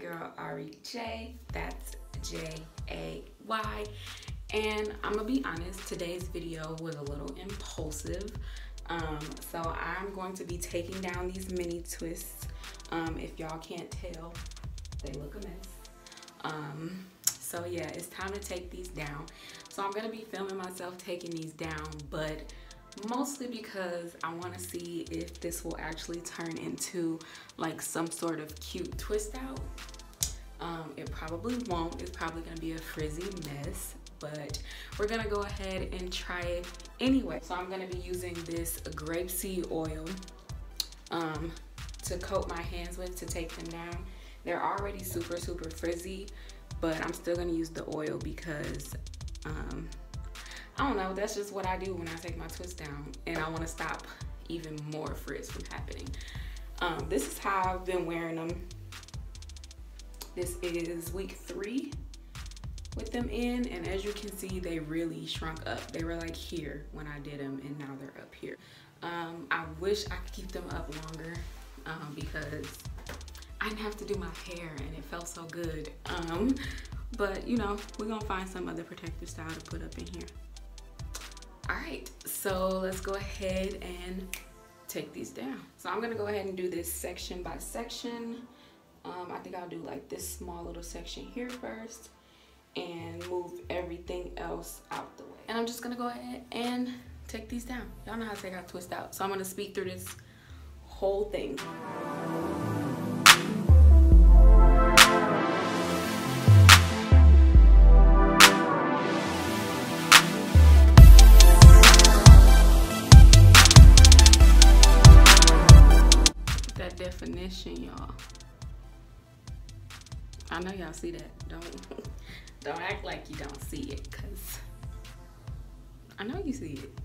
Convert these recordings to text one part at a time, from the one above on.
girl Ari J. That's J A Y. And I'm gonna be honest, today's video was a little impulsive. Um, so I'm going to be taking down these mini twists. Um, if y'all can't tell, they look a mess. Um, so yeah, it's time to take these down. So I'm gonna be filming myself taking these down, but mostly because I wanna see if this will actually turn into like some sort of cute twist out. Um, it probably won't, it's probably gonna be a frizzy mess, but we're gonna go ahead and try it anyway. So I'm gonna be using this grapeseed oil um, to coat my hands with to take them down. They're already super, super frizzy, but I'm still gonna use the oil because um, I don't know, that's just what I do when I take my twist down and I wanna stop even more frizz from happening. Um, this is how I've been wearing them. This is week three with them in and as you can see they really shrunk up. They were like here when I did them and now they're up here. Um, I wish I could keep them up longer um, because I didn't have to do my hair and it felt so good. Um, but you know, we're gonna find some other protective style to put up in here. All right, so let's go ahead and take these down. So I'm gonna go ahead and do this section by section. Um, I think I'll do like this small little section here first and move everything else out the way. And I'm just gonna go ahead and take these down. Y'all know how to take our twist out. So I'm gonna speed through this whole thing. Y'all. I know y'all see that. Don't don't act like you don't see it, cause I know you see it.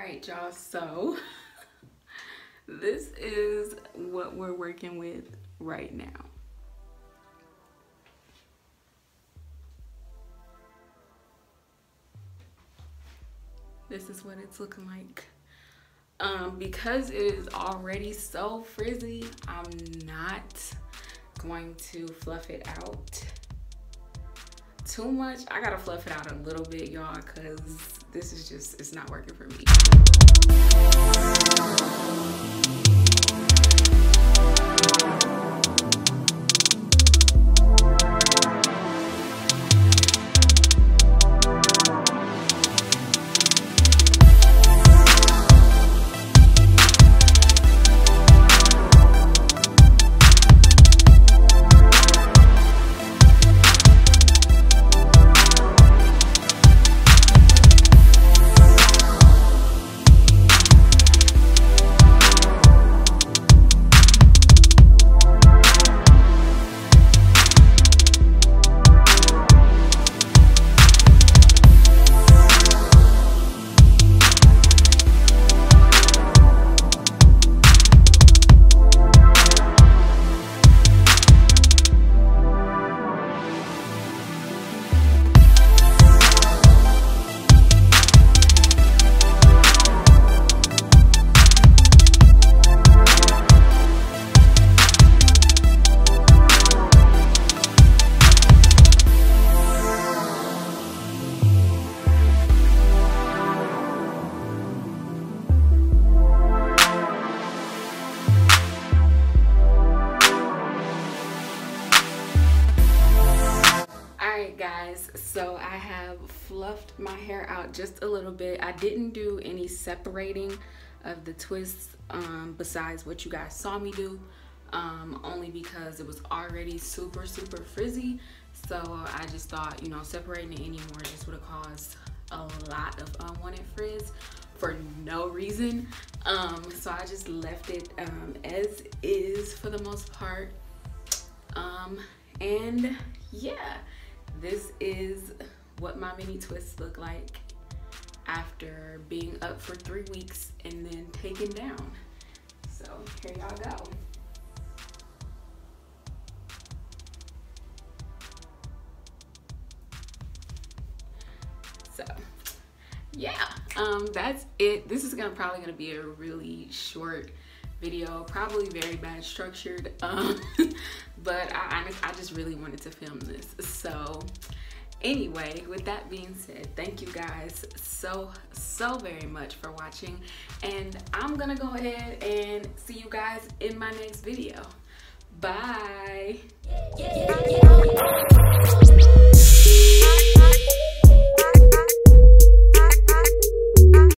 Right, y'all, so this is what we're working with right now. This is what it's looking like. Um, because it is already so frizzy, I'm not going to fluff it out too much. I gotta fluff it out a little bit, y'all, because this is just, it's not working for me. Guys? So i have fluffed my hair out just a little bit. I didn't do any separating of the twists um, besides what you guys saw me do um, only because it was already super super frizzy. So I just thought you know separating it anymore just would have caused a lot of unwanted frizz for no reason. Um, so I just left it um, as is for the most part. Um, and yeah this is what my mini twists look like after being up for three weeks and then taken down. So here y'all go. So yeah, um, that's it. This is gonna probably gonna be a really short video, probably very bad structured, um, but I, I just really wanted to film this. So anyway with that being said thank you guys so so very much for watching. And i'm gonna go ahead and see you guys in my next video. Bye